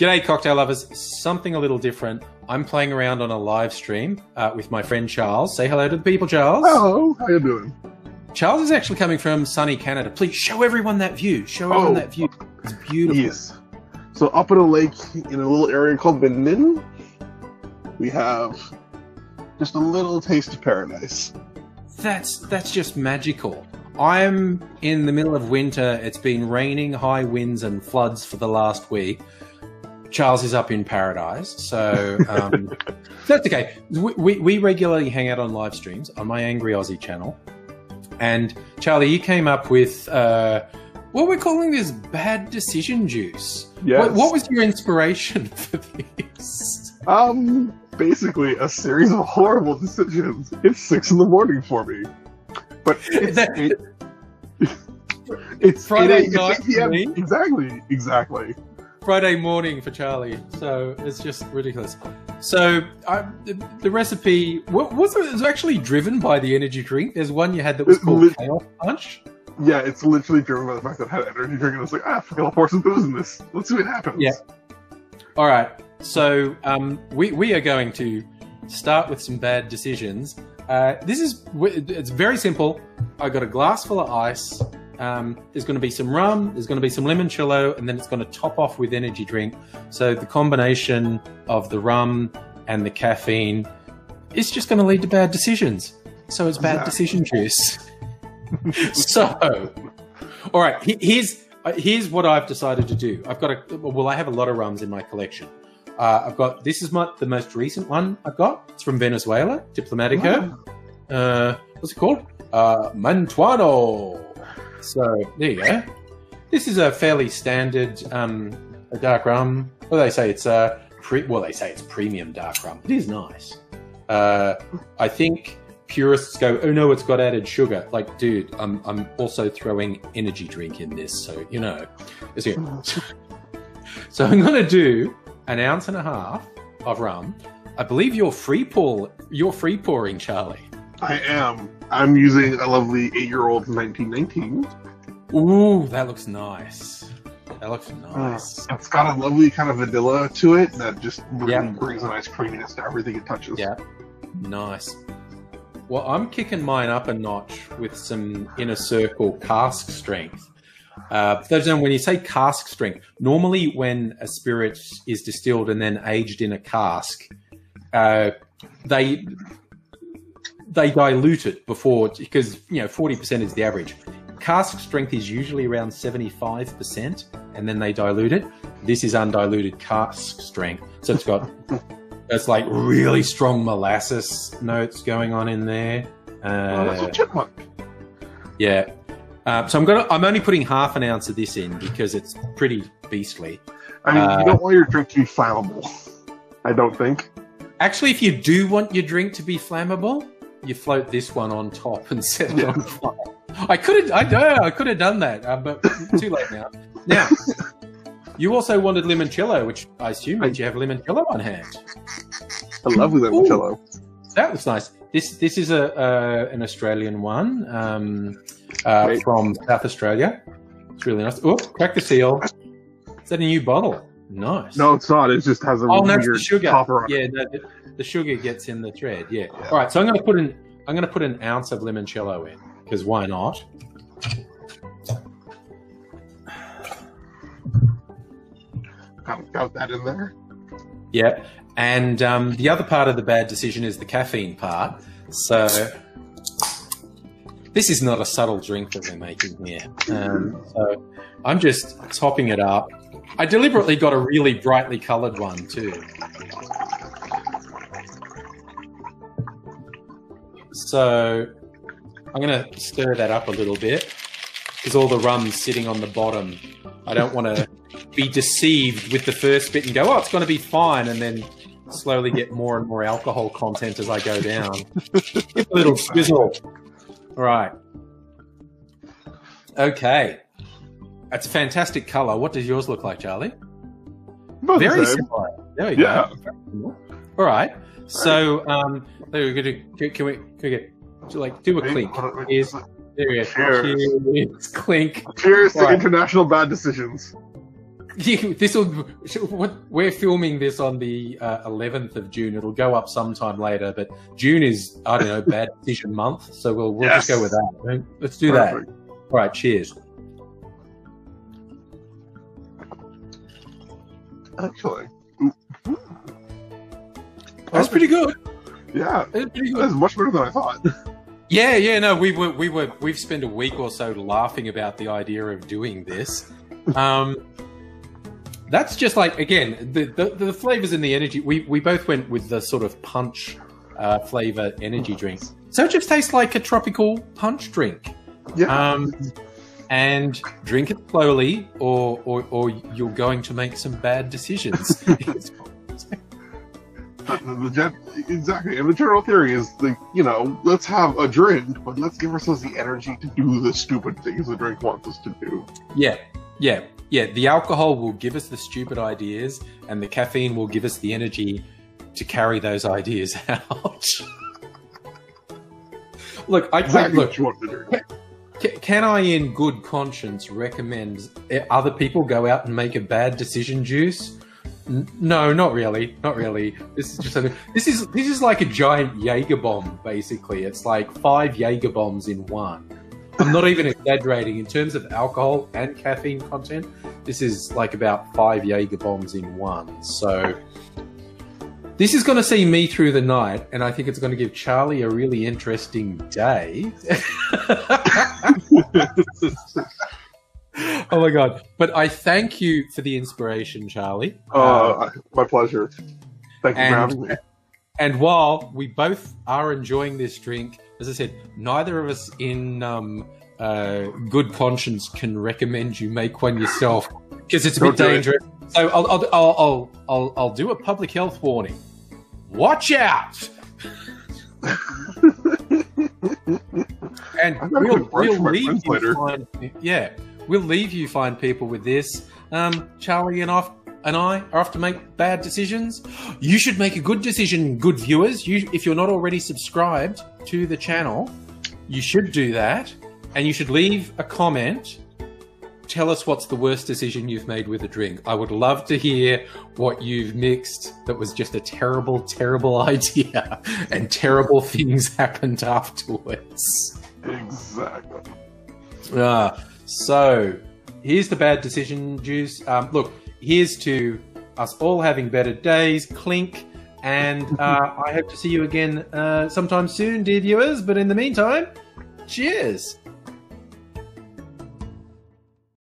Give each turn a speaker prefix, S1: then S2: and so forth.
S1: G'day, cocktail lovers. Something a little different. I'm playing around on a live stream uh, with my friend Charles. Say hello to the people, Charles.
S2: Hello, how you doing?
S1: Charles is actually coming from sunny Canada. Please show everyone that view. Show everyone
S2: Oh.
S1: that view. It's beautiful.
S2: Yes. So up in a lake in a little area called Bendin, we have just a little taste of paradise.
S1: That's that's just magical. I'm in the middle of winter. It's been raining, high winds, and floods for the last week. Charles is up in paradise, so um, that's okay. We, we, we regularly hang out on live streams on my Angry Aussie channel. And Charlie, you came up with uh, what we're calling this bad decision juice.
S2: Yes.
S1: What, what was your inspiration for this?
S2: Um, basically a series of horrible decisions. It's six in the morning for me, but it's
S1: That-
S2: eight, it's
S1: Friday
S2: 8 it's
S1: night
S2: 8 p.m. Exactly, exactly.
S1: Friday morning for Charlie. So it's just ridiculous. So I, the, the recipe what, was it was actually driven by the energy drink. There's one you had that was called
S2: lit-
S1: Chaos Punch.
S2: Yeah, it's literally driven by the fact that I had an energy drink and I was like, ah, fuck, I'll pour some booze in this. Let's see what happens.
S1: Yeah. All right. So um, we we are going to start with some bad decisions. Uh, this is it's very simple. I got a glass full of ice. Um, there's going to be some rum. There's going to be some limoncello, and then it's going to top off with energy drink. So the combination of the rum and the caffeine is just going to lead to bad decisions. So it's bad decision juice. so, all right. Here's here's what I've decided to do. I've got a well, I have a lot of rums in my collection. Uh, I've got this is my the most recent one I've got. It's from Venezuela, Diplomatico. Uh, what's it called? Uh, Mantuano. So there you go. This is a fairly standard um, a dark rum. Well, they say it's a pre- well, they say it's premium dark rum. It is nice. Uh, I think purists go, "Oh no, it's got added sugar." Like, dude, I'm I'm also throwing energy drink in this, so you know. So I'm going to do an ounce and a half of rum. I believe you're free pour. You're free pouring, Charlie.
S2: I am. I'm using a lovely eight-year-old 1919.
S1: Ooh, that looks nice. That looks nice.
S2: It's got a lovely kind of vanilla to it that just really
S1: Yeah.
S2: brings a nice creaminess to everything it touches.
S1: Yeah. Nice. Well, I'm kicking mine up a notch with some inner circle cask strength. Uh, who when you say cask strength, normally when a spirit is distilled and then aged in a cask, uh, they they dilute it before because you know forty percent is the average. Cask strength is usually around seventy five percent, and then they dilute it. This is undiluted cask strength, so it's got it's like really strong molasses notes going on in there.
S2: Oh, that's
S1: Uh,
S2: a chipmunk.
S1: yeah. Uh, so I'm gonna. I'm only putting half an ounce of this in because it's pretty beastly.
S2: I mean,
S1: uh,
S2: you don't want your drink to be flammable. I don't think.
S1: Actually, if you do want your drink to be flammable, you float this one on top and set it on fire. I could have. I. I could have done that, uh, but too late now. Now, you also wanted limoncello, which I assume means you have limoncello on hand.
S2: A lovely
S1: Ooh.
S2: limoncello.
S1: That was nice. This this is a uh, an Australian one um, uh, from South Australia. It's really nice. Oh, crack the seal. Is that a new bottle? Nice.
S2: No, it's not. It just has a
S1: Oh, no,
S2: weird
S1: the sugar.
S2: topper on it.
S1: Yeah, no, the, sugar gets in the thread. Yeah.
S2: Yeah.
S1: All right. So I'm going to put an I'm going to put an ounce of limoncello in because why not?
S2: Got, got that in there.
S1: Yeah. And um, the other part of the bad decision is the caffeine part. So this is not a subtle drink that we're making here. Um, so I'm just topping it up. I deliberately got a really brightly coloured one too. So I'm going to stir that up a little bit because all the rum's sitting on the bottom. I don't want to be deceived with the first bit and go, oh, it's going to be fine, and then slowly get more and more alcohol content as I go down. Give a little swizzle. All right. Okay. That's a fantastic color. What does yours look like, Charlie?
S2: About
S1: Very
S2: same.
S1: similar. There we
S2: Yeah.
S1: go. All right. So, um, there we go. Can, we, can we get, like, do a clink? Here's, there we go.
S2: Cheers.
S1: Cheers. Clink.
S2: Cheers to
S1: Right.
S2: international bad decisions.
S1: this will. We're filming this on the uh, 11th of June. It'll go up sometime later, but June is I don't know bad decision month, so we'll we'll
S2: Yes.
S1: just go with that. Let's do
S2: Perfect.
S1: that. All right, cheers.
S2: Actually,
S1: That's pretty good.
S2: yeah,
S1: That's pretty good.
S2: that's much better than I thought.
S1: Yeah, yeah, no, we were, we were, we've spent a week or so laughing about the idea of doing this. Um, that's just like again the, the the flavors and the energy. We we both went with the sort of punch uh, flavor energy drink, so it just tastes like a tropical punch drink.
S2: Yeah,
S1: Um, and drink it slowly, or or, or you're going to make some bad decisions.
S2: the, the exactly. And the general theory is like, you know, let's have a drink, but let's give ourselves the energy to do the stupid things the drink wants us to do.
S1: Yeah, yeah, yeah. The alcohol will give us the stupid ideas, and the caffeine will give us the energy to carry those ideas out. look, I,
S2: Exactly
S1: look.
S2: what you want to do.
S1: Can I, in good conscience, recommend other people go out and make a bad decision juice? No, not really, not really. This is just a, this is this is like a giant Jaeger bomb. Basically, it's like five Jaeger bombs in one. I'm not even exaggerating in terms of alcohol and caffeine content. This is like about five Jaeger bombs in one. So this is going to see me through the night, and I think it's going to give Charlie a really interesting day. oh my god! But I thank you for the inspiration, Charlie.
S2: Uh, my pleasure. Thank you for
S1: and-
S2: having me.
S1: And while we both are enjoying this drink, as I said, neither of us in um, uh, good conscience can recommend you make one yourself because it's a
S2: Don't
S1: bit
S2: do it.
S1: dangerous. So I'll, I'll, I'll, I'll, I'll, I'll do a public health warning. Watch out! and
S2: I've got a
S1: we'll, we'll leave you
S2: later.
S1: find, yeah, we'll leave you find people with this. Um, Charlie and I and I are off to make bad decisions. You should make a good decision, good viewers. You, if you're not already subscribed to the channel, you should do that, and you should leave a comment. Tell us what's the worst decision you've made with a drink. I would love to hear what you've mixed that was just a terrible, terrible idea, and terrible things happened afterwards.
S2: Exactly.
S1: Ah, so here's the bad decision juice. Um, look, here's to us all having better days. Clink. And uh, I hope to see you again uh, sometime soon, dear viewers. But in the meantime, cheers.